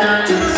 Thank you.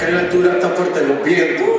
Sepultura altura está fuerte los vientos.